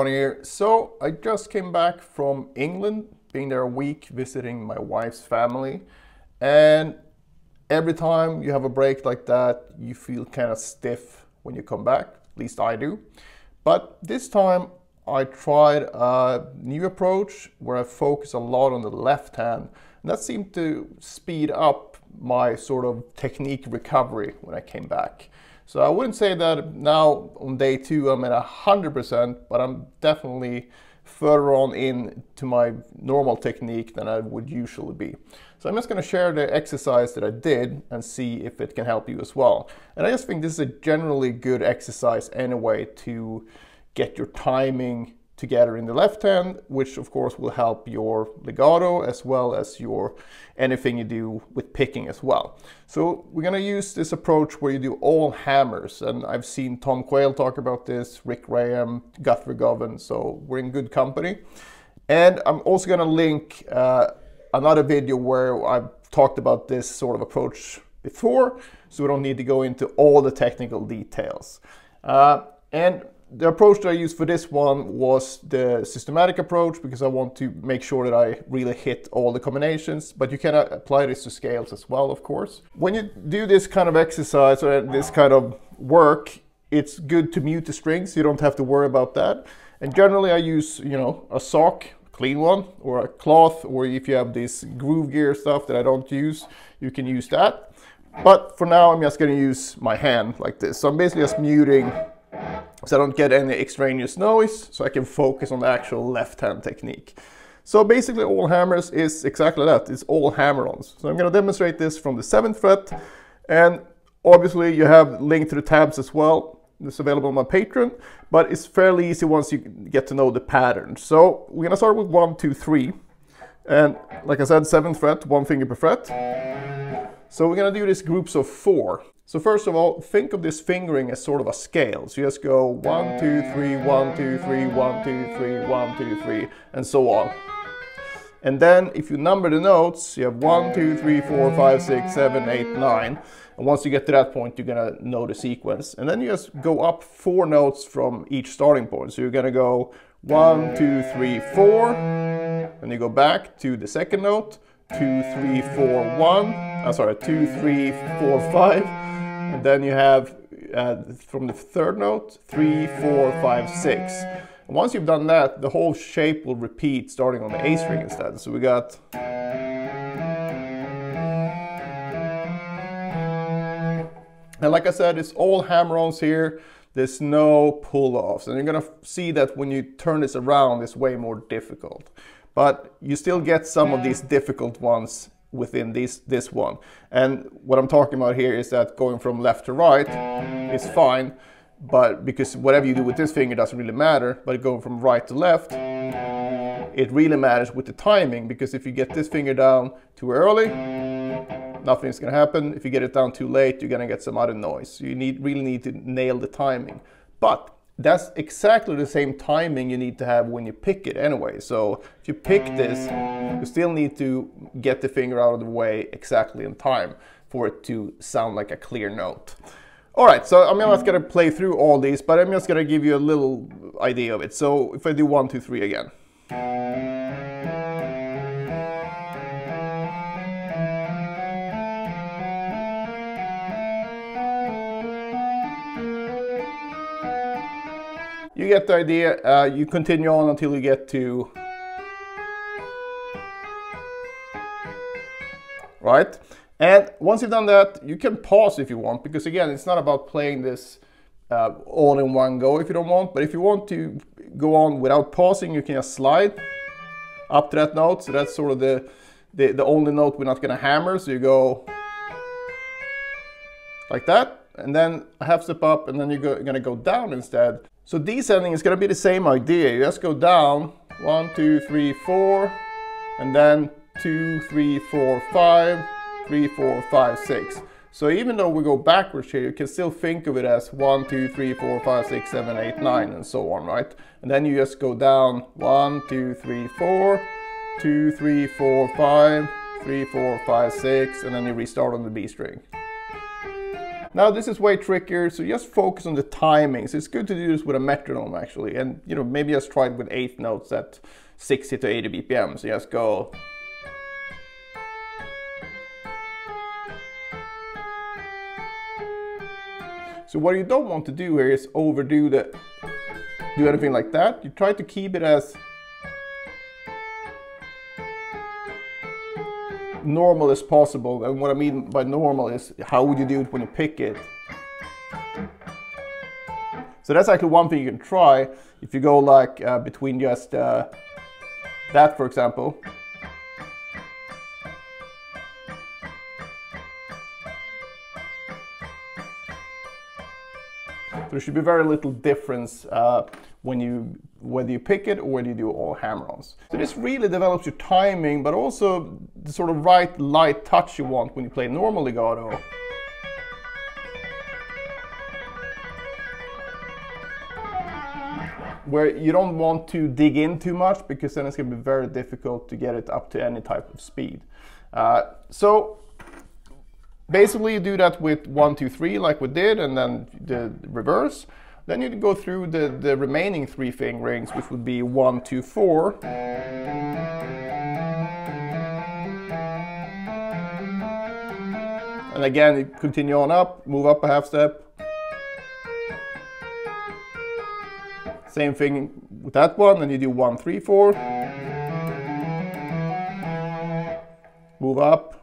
Jon here. So I just came back from England, being there a week visiting my wife's family. And every time you have a break like that, you feel kind of stiff when you come back. At least I do. But this time I tried a new approach where I focus a lot on the left hand. And that seemed to speed up my sort of technique recovery when I came back. So I wouldn't say that now on day two I'm at 100%, but I'm definitely further on in to my normal technique than I would usually be. So I'm just going to share the exercise that I did and see if it can help you as well. And I just think this is a generally good exercise anyway to get your timing together in the left hand, which of course will help your legato as well as your anything you do with picking as well. So we're gonna use this approach where you do all hammers, and I've seen Tom Quayle talk about this, Rick Graham, Guthrie Govan, so we're in good company. And I'm also gonna link uh, another video where I've talked about this sort of approach before, so we don't need to go into all the technical details. Uh, and the approach that I used for this one was the systematic approach because I want to make sure that I really hit all the combinations, but you can apply this to scales as well, of course. When you do this kind of exercise or this kind of work, it's good to mute the strings. You don't have to worry about that. And generally I use, you know, a sock, clean one, or a cloth, or if you have this Gruv Gear stuff that I don't use, you can use that. But for now, I'm just gonna use my hand like this. So I'm basically just muting so I don't get any extraneous noise, so I can focus on the actual left hand technique. So basically all hammers is exactly that, it's all hammer-ons. So I'm going to demonstrate this from the 7th fret, and obviously you have link to the tabs as well. It's available on my Patreon, but it's fairly easy once you get to know the pattern. So we're going to start with one, two, three, and like I said, 7th fret, one finger per fret. So we're going to do these groups of 4. So first of all, think of this fingering as sort of a scale. So you just go one, two, three, one, two, three, one, two, three, one, two, three, and so on. And then if you number the notes, you have one, two, three, four, five, six, seven, eight, nine. And once you get to that point, you're gonna know the sequence. And then you just go up four notes from each starting point. So you're gonna go one, two, three, four. And you go back to the second note, two, three, four, one. I'm sorry, two, three, four, five and then you have uh, from the third note, three, four, five, six. And once you've done that, the whole shape will repeat starting on the A string instead. So we got And like I said, it's all hammer-ons here. There's no pull-offs. And you're gonna see that when you turn this around, it's way more difficult. But you still get some of these difficult ones within this, this one. And what I'm talking about here is that going from left to right is fine, but because whatever you do with this finger doesn't really matter, but going from right to left, it really matters with the timing, because if you get this finger down too early, nothing's gonna happen. If you get it down too late, you're gonna get some other noise. You need, really need to nail the timing. But that's exactly the same timing you need to have when you pick it anyway. So if you pick this, you still need to get the finger out of the way exactly in time for it to sound like a clear note. All right, so I'm not gonna play through all these, but I'm just gonna give you a little idea of it. So if I do one, two, three again. You get the idea. Uh, you continue on until you get to... Right? And once you've done that, you can pause if you want, because again, it's not about playing this uh, all in one go if you don't want, but if you want to go on without pausing, you can just slide up to that note. So that's sort of the, the, the only note we're not gonna hammer. So you go like that, and then a half step up, and then you're gonna go down instead. So descending is going to be the same idea. You just go down, one, two, three, four, and then two, three, four, five, three, four, five, six. So even though we go backwards here, you can still think of it as one, two, three, four, five, six, seven, eight, nine, and so on, right? And then you just go down one, two, three, four, two, three, four, five, three, four, five, six, and then you restart on the B string. Now this is way trickier, so just focus on the timings. It's good to do this with a metronome actually, and you know maybe just try it with eighth notes at 60 to 80 BPM. So just go. So what you don't want to do here is overdo the, do anything like that. You try to keep it as normal as possible. And what I mean by normal is how would you do it when you pick it? So that's actually one thing you can try. If you go like uh, between just uh, that, for example, there should be very little difference uh, when you whether you pick it or whether you do all hammer-ons. So this really develops your timing, but also the sort of right light touch you want when you play normal legato. Where you don't want to dig in too much because then it's going to be very difficult to get it up to any type of speed. Uh, so basically you do that with one, two, three like we did, and then the reverse. Then you go through the, the remaining three fingerings, which would be one, two, four. And again, you continue on up, move up a half step. Same thing with that one, and you do one, three, four. Move up,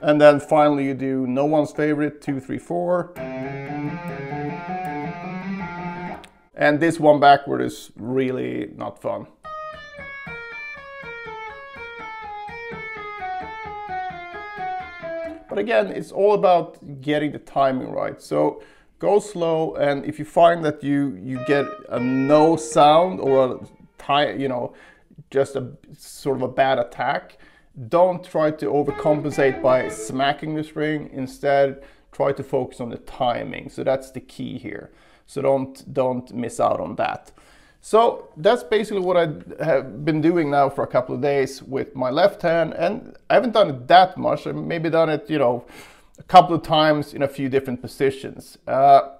And then finally you do no one's favorite, two, three, four. And this one backward is really not fun. But again, it's all about getting the timing right. So go slow and if you find that you, you get a no sound or a you know, just a sort of a bad attack, don't try to overcompensate by smacking the string. Instead, try to focus on the timing. So that's the key here. So don't, don't miss out on that. So that's basically what I have been doing now for a couple of days with my left hand. And I haven't done it that much. I've maybe done it, you know, a couple of times in a few different positions. Uh,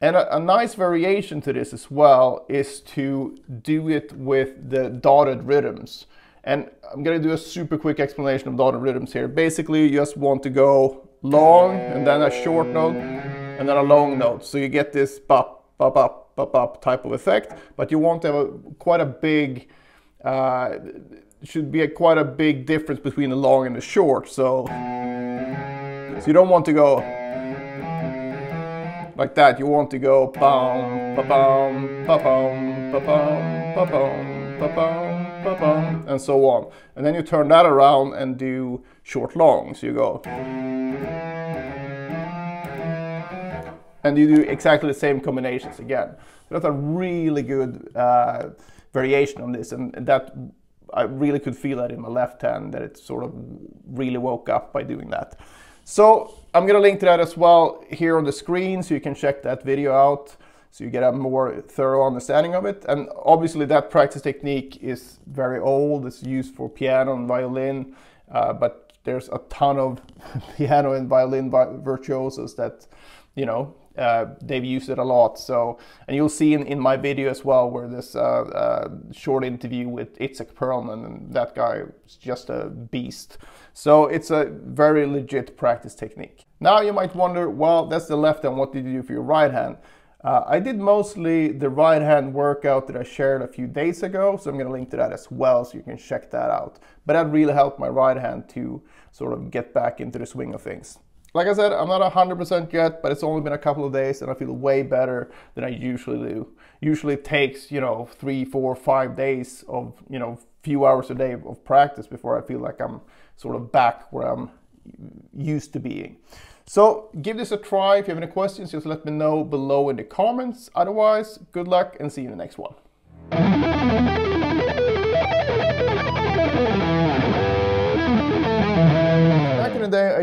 and a, a, nice variation to this as well is to do it with the dotted rhythms. And I'm gonna do a super quick explanation of dotted rhythms here. Basically, you just want to go long and then a short note and then a long note. So you get this bop, bop, bop, bop, bop type of effect, but you want to have a, quite a big, uh, should be a, quite a big difference between the long and the short. So, so you don't want to go like that. You want to go bum, ba bum, ba bum, ba bum, ba bum, ba bum and so on. And then you turn that around and do short long. So you go. And you do exactly the same combinations again. That's a really good uh, variation on this. And that I really could feel that in my left hand, that it sort of really woke up by doing that. So I'm gonna link to that as well here on the screen so you can check that video out so you get a more thorough understanding of it. And obviously that practice technique is very old. It's used for piano and violin, uh, but there's a ton of piano and violin virtuosos that, you know, uh, they've used it a lot. So, and you'll see in, in my video as well, where this uh, uh short interview with Itzhak Perlman, and that guy is just a beast. So it's a very legit practice technique. Now you might wonder, well, that's the left hand. What did you do for your right hand? Uh, I did mostly the right hand workout that I shared a few days ago, so I'm going to link to that as well so you can check that out. But that really helped my right hand to sort of get back into the swing of things. Like I said, I'm not 100% yet, but it's only been a couple of days and I feel way better than I usually do. Usually it takes, you know, three, four, five days of, you know, few hours a day of practice before I feel like I'm sort of back where I'm used to being. So give this a try. If you have any questions, just let me know below in the comments. Otherwise, good luck and see you in the next one.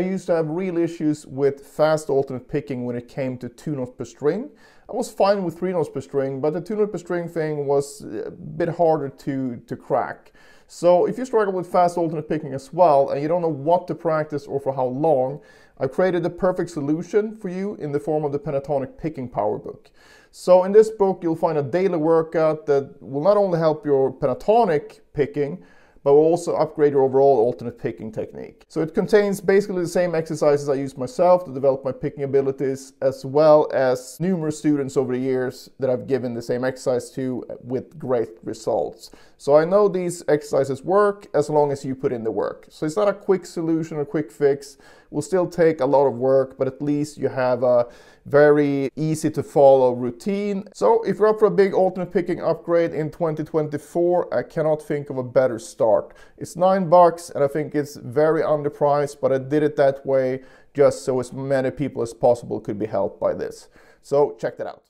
Used to have real issues with fast alternate picking when it came to two notes per string. I was fine with three notes per string, but the two notes per string thing was a bit harder to, to crack. So if you struggle with fast alternate picking as well and you don't know what to practice or for how long, I've created the perfect solution for you in the form of the Pentatonic Picking Power Book. So in this book, you'll find a daily workout that will not only help your pentatonic picking, but will also upgrade your overall alternate picking technique. So it contains basically the same exercises I use myself to develop my picking abilities, as well as numerous students over the years that I've given the same exercise to with great results. So I know these exercises work as long as you put in the work. So it's not a quick solution or quick fix. It will still take a lot of work, but at least you have a very easy to follow routine. So if you're up for a big alternate picking upgrade in 2024, I cannot think of a better It's nine bucks and I think it's very underpriced, but I did it that way just so as many people as possible could be helped by this. So check that out.